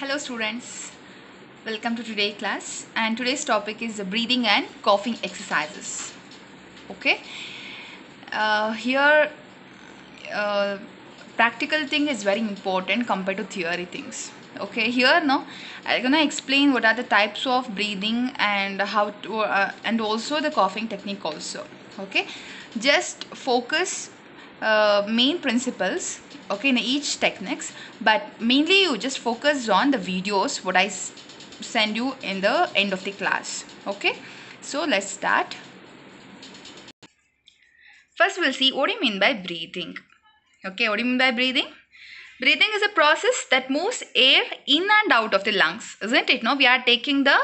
Hello students, welcome to today's class. And today's topic is the breathing and coughing exercises. Okay, uh, here uh, practical thing is very important compared to theory things. Okay, here no, I'm gonna explain what are the types of breathing and how to uh, and also the coughing technique also. Okay, just focus uh, main principles okay in each techniques but mainly you just focus on the videos what I send you in the end of the class okay? So let's start. First we'll see what do you mean by breathing okay? What do you mean by breathing? Breathing is a process that moves air in and out of the lungs isn't it? No we are taking the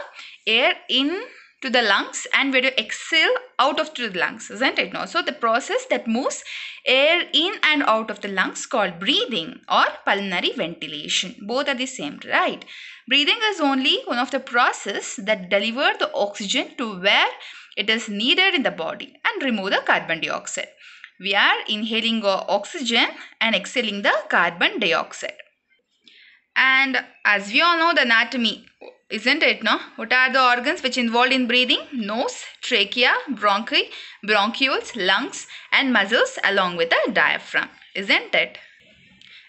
air in to the lungs and where you exhale out of to the lungs isn't it? No. So the process that moves air in and out of the lungs called breathing or pulmonary ventilation. Both are the same right? Breathing is only one of the process that deliver the oxygen to where it is needed in the body and remove the carbon dioxide. We are inhaling oxygen and exhaling the carbon dioxide. And as we all know the anatomy isn't it no? What are the organs which involved in breathing? Nose trachea bronchi bronchioles lungs and muscles along with the diaphragm isn't it?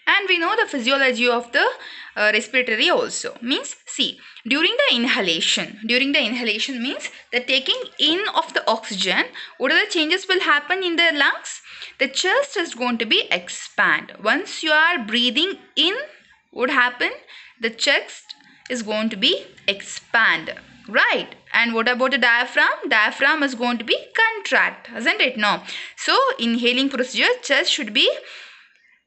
And we know the physiology of the uh, respiratory also. Means see during the inhalation during the inhalation means the taking in of the oxygen what are the changes will happen in the lungs? The chest is going to be expand. Once you are breathing in what happen? The chest is going to be expand right? And what about the diaphragm? Diaphragm is going to be contract isn't it? No. So inhaling procedure chest should be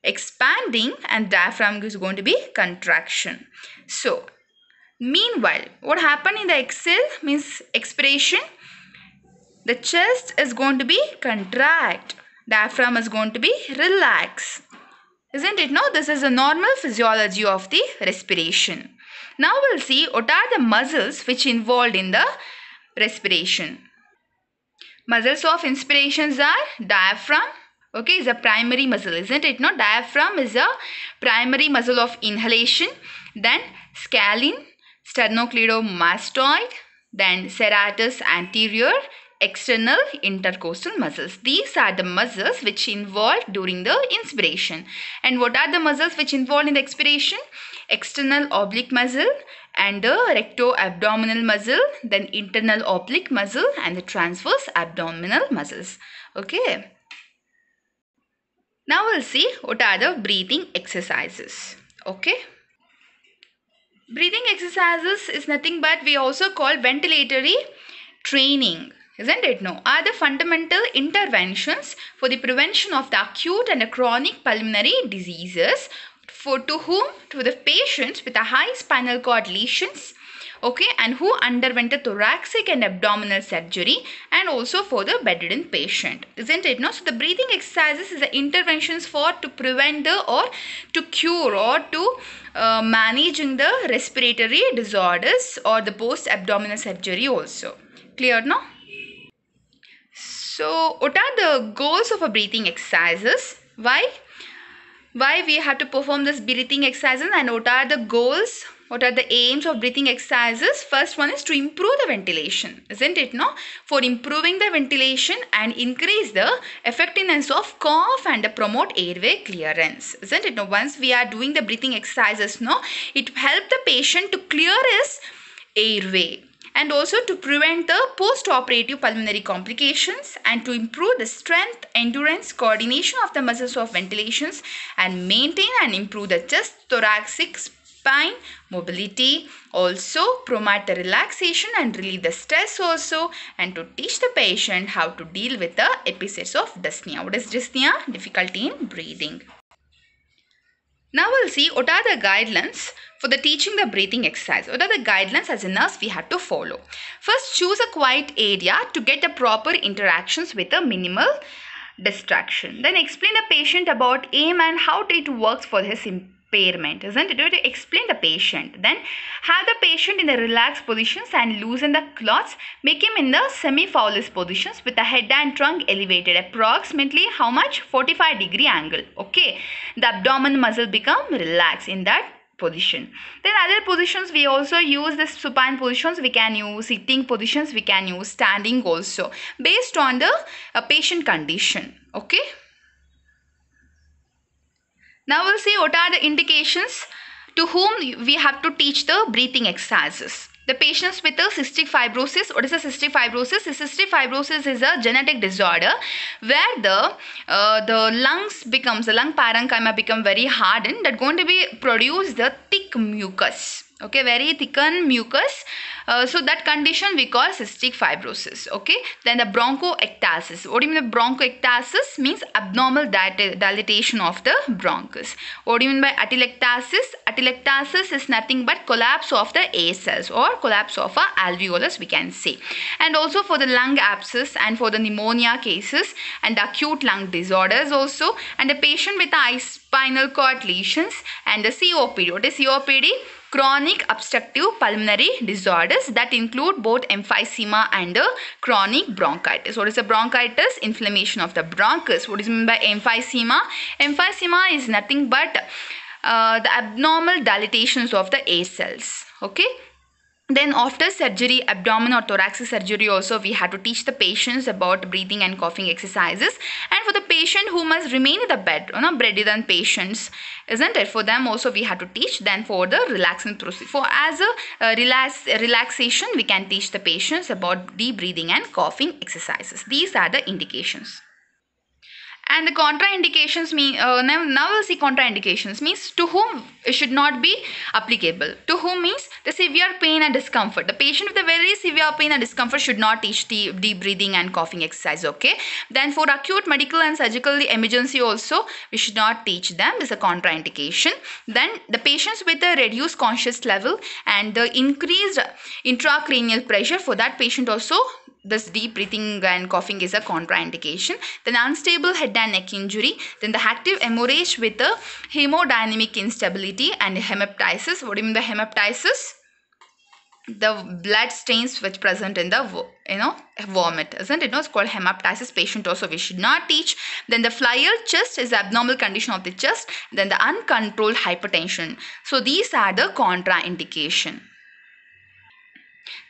expanding and diaphragm is going to be contraction. So meanwhile what happened in the exhale means expiration? The chest is going to be contract. Diaphragm is going to be relax isn't it? No this is a normal physiology of the respiration now we'll see what are the muscles which involved in the respiration. Muscles of inspirations are diaphragm. Okay is a primary muscle isn't it? No diaphragm is a primary muscle of inhalation. Then scalene sternocleidomastoid then serratus anterior external intercostal muscles. These are the muscles which involved during the inspiration. And what are the muscles which involved in the expiration external oblique muscle and the recto-abdominal muscle then internal oblique muscle and the transverse abdominal muscles okay now we'll see what are the breathing exercises. Okay. Breathing exercises is nothing but we also call ventilatory training. Isn't it? No. Are the fundamental interventions for the prevention of the acute and the chronic pulmonary diseases for to whom? To the patients with a high spinal cord lesions okay and who underwent a thoracic and abdominal surgery and also for the bedridden patient isn't it? No? So the breathing exercises is the interventions for to prevent the or to cure or to uh, managing the respiratory disorders or the post abdominal surgery also. Clear no? So what are the goals of a breathing exercises? Why why we have to perform this breathing exercises and what are the goals? What are the aims of breathing exercises? First one is to improve the ventilation isn't it no? For improving the ventilation and increase the effectiveness of cough and promote airway clearance isn't it no? Once we are doing the breathing exercises no? It help the patient to clear his airway and also to prevent the post-operative pulmonary complications and to improve the strength, endurance, coordination of the muscles of ventilations and maintain and improve the chest, thoracic, spine, mobility, also promote the relaxation and relieve the stress also and to teach the patient how to deal with the episodes of dyspnea. What is dyspnea? Difficulty in breathing. Now we'll see what are the guidelines for the teaching the breathing exercise. What are the guidelines as a nurse we have to follow? First, choose a quiet area to get the proper interactions with a minimal distraction. Then explain the patient about aim and how it works for his impairment, isn't it? To explain the patient. Then have the patient in the relaxed positions and loosen the cloths. Make him in the semi-Fowler's positions with the head and trunk elevated approximately how much? 45 degree angle. Okay. The abdomen muscle become relaxed in that position. Then other positions we also use this supine positions we can use sitting positions we can use standing also based on the uh, patient condition. Okay. Now we'll see what are the indications to whom we have to teach the breathing exercises. The patients with a cystic fibrosis, what is a cystic fibrosis? A cystic fibrosis is a genetic disorder where the uh, the lungs becomes, the lung parenchyma become very hardened that going to be produce the thick mucus okay very thickened mucus uh, so that condition we call cystic fibrosis. Okay then the bronchiectasis. What do you mean the bronchiectasis? Means abnormal dilatation of the bronchus. What do you mean by atelectasis? Atelectasis is nothing but collapse of the air cells or collapse of a alveolus we can say. And also for the lung abscess and for the pneumonia cases and acute lung disorders also. And the patient with the spinal cord lesions and the COPD what is COPD chronic obstructive pulmonary disorders that include both emphysema and the chronic bronchitis. What is a bronchitis? Inflammation of the bronchus. What is meant by emphysema? Emphysema is nothing but uh, the abnormal dilatations of the air cells. Okay then after surgery abdomen or thoracic surgery also we have to teach the patients about breathing and coughing exercises. And for the patient who must remain in the bed you know bedridden patients isn't it? For them also we have to teach then for the relaxing process. For as a relax relaxation we can teach the patients about deep breathing and coughing exercises. These are the indications and the contraindications mean uh, now, now we'll see contraindications means to whom it should not be applicable. To whom means the severe pain and discomfort. The patient with a very severe pain and discomfort should not teach deep, deep breathing and coughing exercise okay? Then for acute medical and surgical emergency also we should not teach them. This is a contraindication. Then the patients with a reduced conscious level and the increased intracranial pressure for that patient also this deep breathing and coughing is a contraindication. Then unstable head and neck injury. Then the active hemorrhage with the hemodynamic instability and hemoptysis. What do you mean the hemoptysis? The blood stains which present in the you know vomit isn't it? No, it's called hemoptysis patient also we should not teach. Then the flail chest is abnormal condition of the chest. Then the uncontrolled hypertension. So these are the contraindication.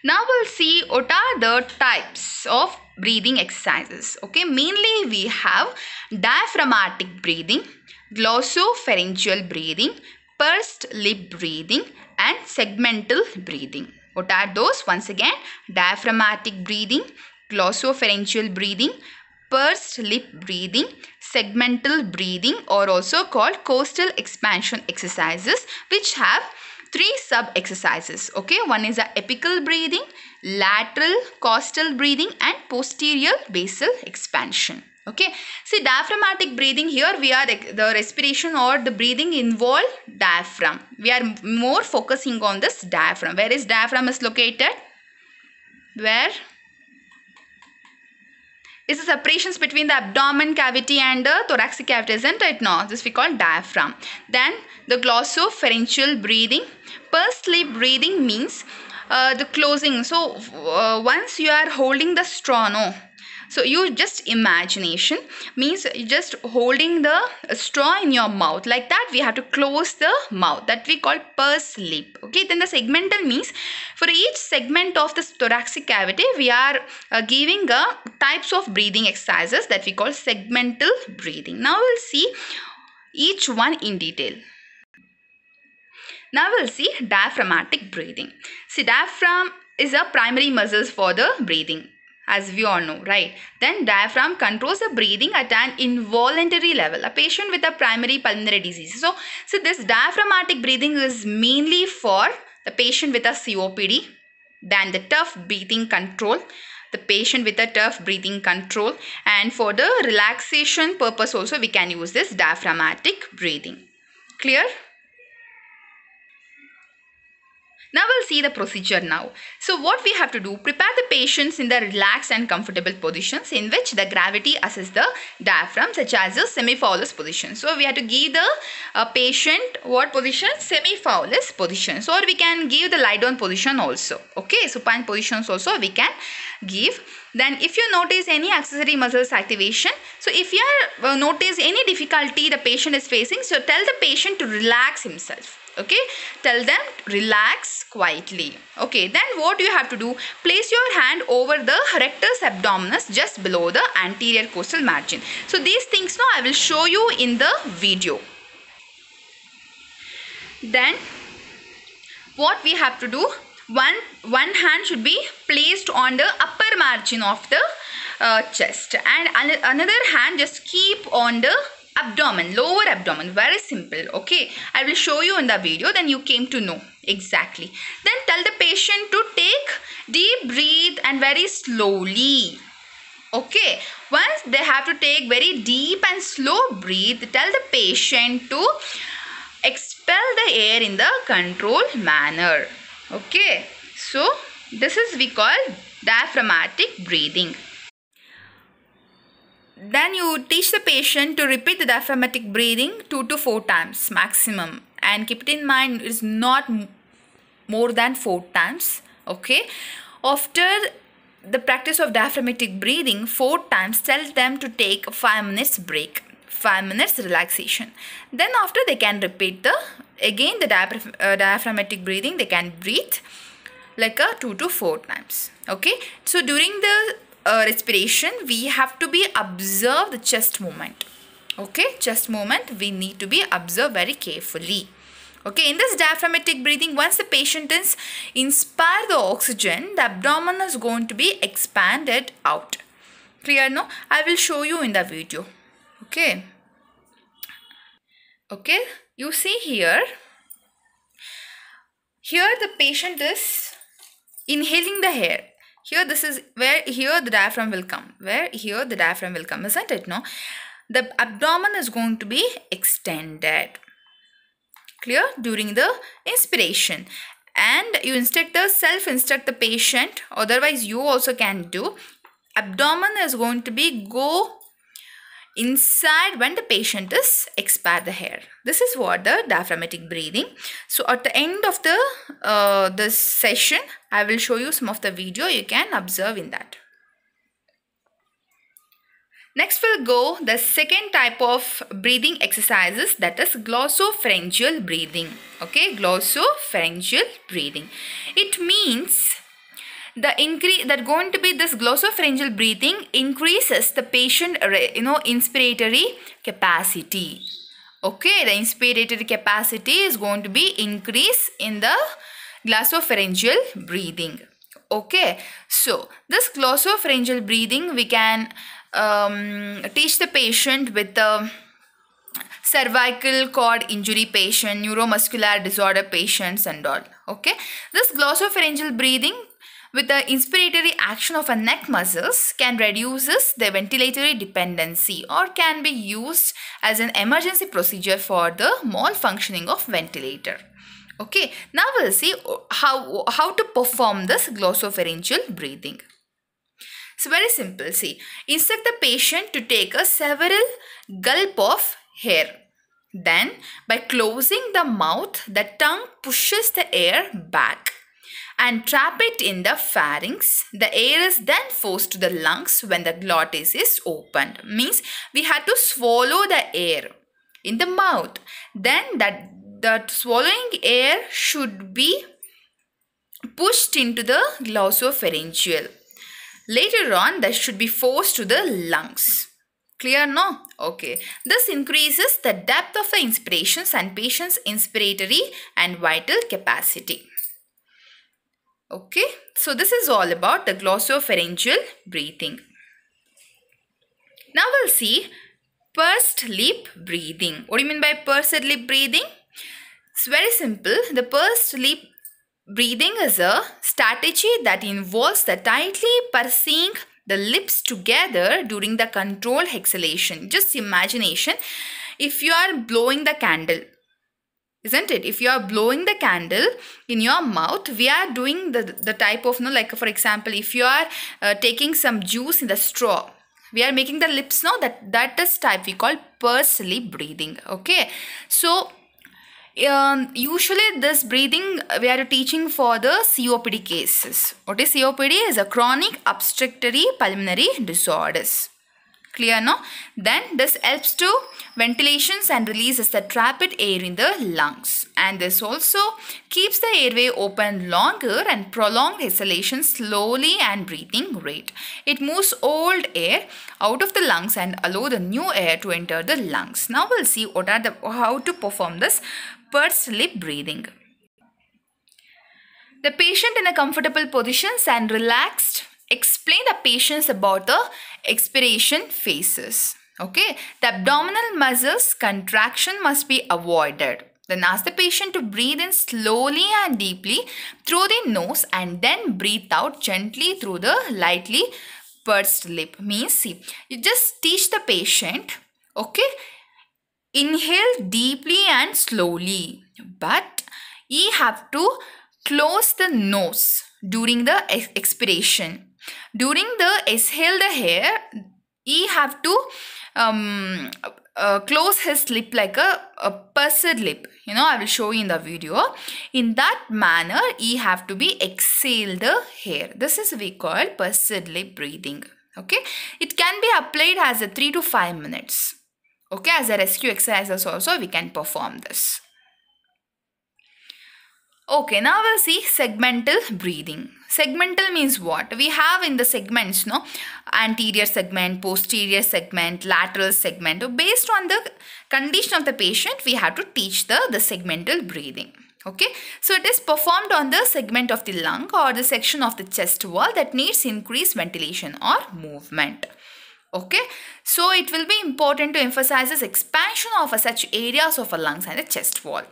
Now we'll see what are the types of breathing exercises. Okay, mainly we have diaphragmatic breathing, glossopharyngeal breathing, pursed lip breathing and segmental breathing. What are those? Once again, diaphragmatic breathing, glossopharyngeal breathing, pursed lip breathing, segmental breathing or also called costal expansion exercises which have three sub exercises okay? One is a apical breathing lateral costal breathing and posterior basal expansion okay? See diaphragmatic breathing here we are the respiration or the breathing involve diaphragm. We are more focusing on this diaphragm. Where is diaphragm is located? Where is the separations between the abdomen cavity and the thoracic cavity, isn't it? No, this we call diaphragm. Then the glossopharyngeal breathing. Pursed lip breathing means uh, the closing. So uh, once you are holding the straw, no, so you just imagination means just holding the straw in your mouth. Like that we have to close the mouth. That we call pursed lip. Okay then the segmental means for each segment of the thoracic cavity we are uh, giving a types of breathing exercises that we call segmental breathing. Now we'll see each one in detail. Now we'll see diaphragmatic breathing. See diaphragm is a primary muscles for the breathing as we all know, right? Then diaphragm controls the breathing at an involuntary level. A patient with a primary pulmonary disease. So, so this diaphragmatic breathing is mainly for the patient with a COPD, then the tough breathing control, the patient with a tough breathing control and for the relaxation purpose also we can use this diaphragmatic breathing. Clear? Now we'll see the procedure now. So what we have to do, prepare the patients in the relaxed and comfortable positions in which the gravity assists the diaphragm such as the semifovulus position. So we have to give the uh, patient what position? Semifovulus position. So or we can give the lie down position also. Okay, supine positions also we can give. Then if you notice any accessory muscles activation, so if you are, uh, notice any difficulty the patient is facing, so tell the patient to relax himself okay? Tell them relax quietly. Okay? Then what you have to do? Place your hand over the rectus abdominis just below the anterior costal margin. So these things now i will show you in the video. Then what we have to do? One one hand should be placed on the upper margin of the uh, chest. And an- another hand just keep on the abdomen lower abdomen very simple okay? I will show you in the video then you came to know exactly. Then tell the patient to take deep breathe and very slowly okay? Once they have to take very deep and slow breathe tell the patient to expel the air in the controlled manner okay? So this is we call diaphragmatic breathing then you teach the patient to repeat the diaphragmatic breathing 2 to 4 times maximum. And keep it in mind it's not more than 4 times okay? After the practice of diaphragmatic breathing 4 times tell them to take 5 minutes break 5 minutes relaxation. Then after they can repeat the again the diaphragm, uh, diaphragmatic breathing they can breathe like a 2 to 4 times okay? So during the uh, respiration we have to be observe the chest movement. Okay chest movement we need to be observed very carefully. Okay in this diaphragmatic breathing once the patient is inspire the oxygen the abdomen is going to be expanded out. Clear no? I will show you in the video. Okay. Okay you see here. Here the patient is inhaling the air here this is where here the diaphragm will come. Where? Here the diaphragm will come isn't it? No? The abdomen is going to be extended. Clear? During the inspiration. And you instruct the self instruct the patient. Otherwise you also can do. Abdomen is going to be go inside when the patient is expire the hair. This is what the diaphragmatic breathing. So at the end of the uh, session i will show you some of the video you can observe in that. Next we'll go the second type of breathing exercises that is glossopharyngeal breathing. Okay glossopharyngeal breathing. It means the increase that going to be this glossopharyngeal breathing increases the patient you know inspiratory capacity. Okay the inspiratory capacity is going to be increase in the glossopharyngeal breathing. Okay so this glossopharyngeal breathing we can um, teach the patient with the cervical cord injury patient neuromuscular disorder patients and all. Okay this glossopharyngeal breathing with the inspiratory action of a neck muscles can reduces the ventilatory dependency or can be used as an emergency procedure for the malfunctioning of ventilator. Okay now we'll see how how to perform this glossopharyngeal breathing. It's very simple see. Instruct the patient to take a several gulp of air. Then by closing the mouth the tongue pushes the air back and trap it in the pharynx. The air is then forced to the lungs when the glottis is opened. Means we had to swallow the air in the mouth. Then that that swallowing air should be pushed into the glossopharyngeal. Later on, that should be forced to the lungs. Clear no? Okay. This increases the depth of the inspirations and patient's inspiratory and vital capacity. Okay, so this is all about the glossopharyngeal breathing. Now we'll see pursed lip breathing. What do you mean by pursed lip breathing? It's very simple. The pursed lip breathing is a strategy that involves the tightly pursing the lips together during the controlled exhalation. Just imagination. If you are blowing the candle, isn't it if you are blowing the candle in your mouth we are doing the the type of you no like for example if you are uh, taking some juice in the straw we are making the lips now that that is type we call lip breathing okay so um, usually this breathing we are teaching for the COPD cases. What is COPD? Is a chronic obstructory pulmonary disorders. Clear now then this helps to ventilations and releases the trapped air in the lungs. And this also keeps the airway open longer and prolonged exhalation slowly and breathing rate. It moves old air out of the lungs and allow the new air to enter the lungs. Now we'll see what are the how to perform this pursed lip breathing. The patient in a comfortable positions and relaxed explain the patients about the expiration phases. Okay, the abdominal muscles contraction must be avoided. Then ask the patient to breathe in slowly and deeply through the nose and then breathe out gently through the lightly pursed lip. Means see, you just teach the patient, okay, inhale deeply and slowly. But you have to close the nose during the expiration during the exhale the hair, he have to um, uh, close his lip like a, a pursed lip. You know i will show you in the video. In that manner he have to be exhale the hair. This is we call pursed lip breathing. Okay? It can be applied as a 3 to 5 minutes. Okay? As a rescue exercises also we can perform this. Okay, now we'll see segmental breathing. Segmental means what? We have in the segments, no? Anterior segment, posterior segment, lateral segment. So based on the condition of the patient, we have to teach the, the segmental breathing. Okay, so it is performed on the segment of the lung or the section of the chest wall that needs increased ventilation or movement okay so it will be important to emphasize this expansion of such areas of a lungs and the chest wall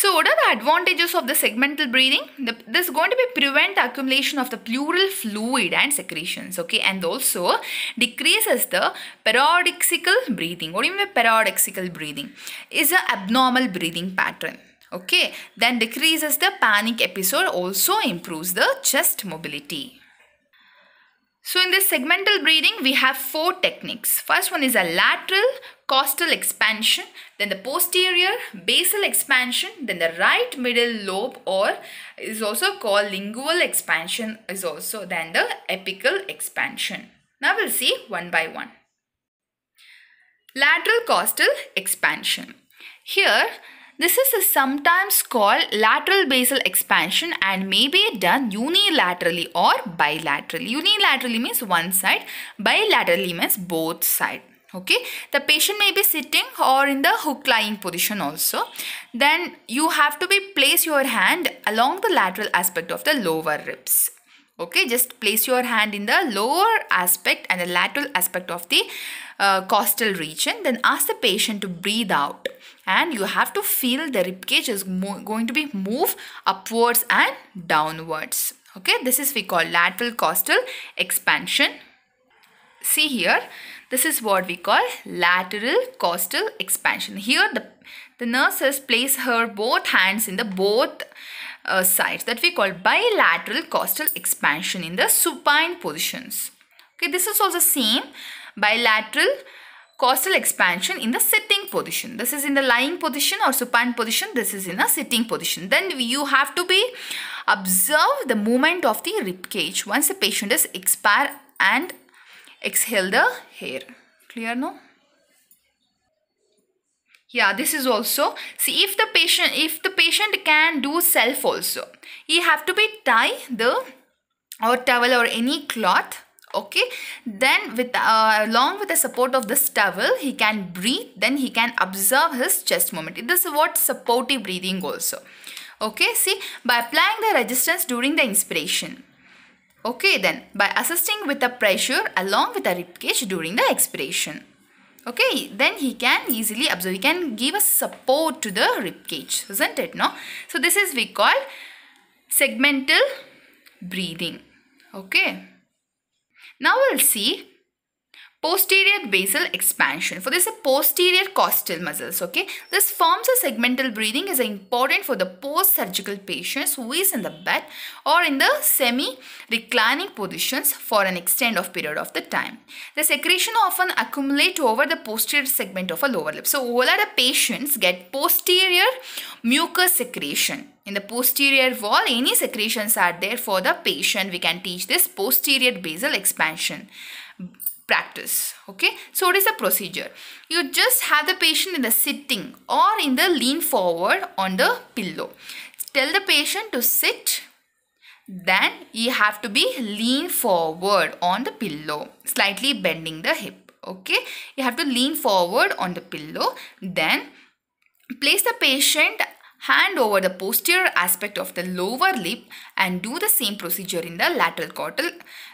so what are the advantages of the segmental breathing? The, this is going to be prevent accumulation of the pleural fluid and secretions, okay, and also decreases the paradoxical breathing. What do you mean by paradoxical breathing? Is an abnormal breathing pattern. Okay, then decreases the panic episode, also improves the chest mobility. So in this segmental breathing, we have four techniques. First one is a lateral costal expansion, then the posterior basal expansion, then the right middle lobe or is also called lingual expansion is also then the apical expansion. Now we'll see one by one. Lateral costal expansion. Here this is sometimes called lateral basal expansion and may be done unilaterally or bilaterally. Unilaterally means one side, bilaterally means both side. Okay, the patient may be sitting or in the hook lying position also. Then you have to be place your hand along the lateral aspect of the lower ribs. Okay? Just place your hand in the lower aspect and the lateral aspect of the uh, costal region. Then ask the patient to breathe out. And you have to feel the rib cage is going to be move upwards and downwards. Okay? This is we call lateral costal expansion. See here this is what we call lateral costal expansion here the the nurses place her both hands in the both uh, sides that we call bilateral costal expansion in the supine positions. Okay, this is also same bilateral costal expansion in the sitting position. This is in the lying position or supine position. This is in a sitting position. Then you have to be observe the movement of the rib cage once the patient is expire and exhale the hair. Clear no? Yeah this is also. See if the patient if the patient can do self also he have to be tie the or towel or any cloth okay? Then with uh, along with the support of this towel he can breathe then he can observe his chest movement. This is what supportive breathing also okay? See by applying the resistance during the inspiration okay then. By assisting with the pressure along with the rib cage during the expiration. Okay then he can easily absorb he can give a support to the rib cage isn't it no? So this is we call segmental breathing. Okay. Now we'll see posterior basal expansion. For this a posterior costal muscles okay? This forms a segmental breathing is important for the post surgical patients who is in the bed or in the semi reclining positions for an extent of period of the time. The secretion often accumulate over the posterior segment of a lower lip. So all the patients get posterior mucus secretion. In the posterior wall any secretions are there for the patient. We can teach this posterior basal expansion practice okay? So what is the procedure? You just have the patient in the sitting or in the lean forward on the pillow. Tell the patient to sit then you have to be lean forward on the pillow slightly bending the hip okay? You have to lean forward on the pillow then place the patient hand over the posterior aspect of the lower lip and do the same procedure in the lateral costal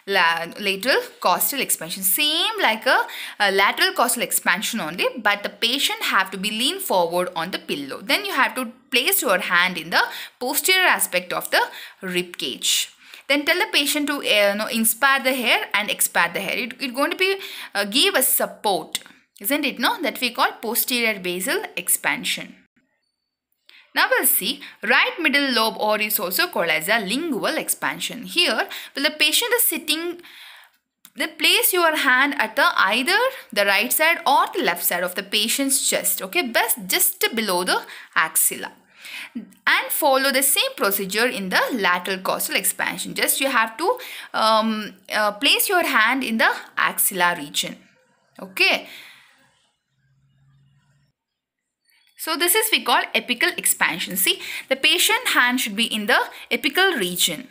la, lateral costal expansion. Same like a, a, lateral costal expansion only but the patient have to be lean forward on the pillow. Then you have to place your hand in the posterior aspect of the rib cage. Then tell the patient to uh, you know, inspire the hair and expire the hair. It, it's going to be uh, give a support isn't it no? That we call posterior basal expansion now we'll see right middle lobe or is also called as a lingual expansion. Here, when the patient is sitting, then place your hand at the either the right side or the left side of the patient's chest. Okay, best just below the axilla. And follow the same procedure in the lateral costal expansion. Just you have to um, uh, place your hand in the axilla region. Okay. So this is we call apical expansion. See, the patient hand should be in the apical region.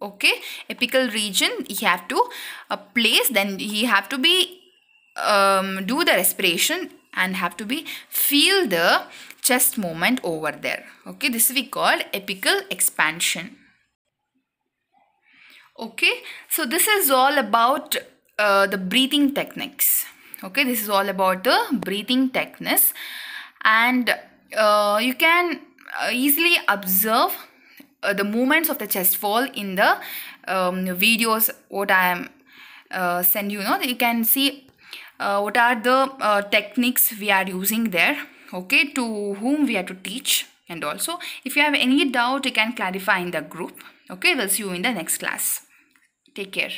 Okay, apical region you have to uh, place then you have to be um, do the respiration and have to be feel the chest movement over there. Okay, this we call apical expansion. Okay, so this is all about uh, the breathing techniques okay this is all about the breathing techniques. And uh, you can uh, easily observe uh, the movements of the chest wall in the um, videos what I am uh, send you know. You can see uh, what are the uh, techniques we are using there okay to whom we are to teach and also if you have any doubt you can clarify in the group. Okay we'll see you in the next class. Take care